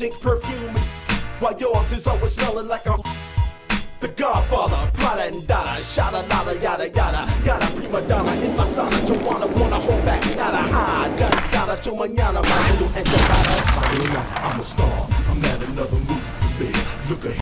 stink perfume. While yours is always smelling like a. The Godfather, Prada and Dada, shada nada yada yada. Got a prima donna in my sauna, Tawana, wanna hold back, nada high. Dada gotta mañana, my little enchilada. I'm a star, I'm at another movie. Look ahead.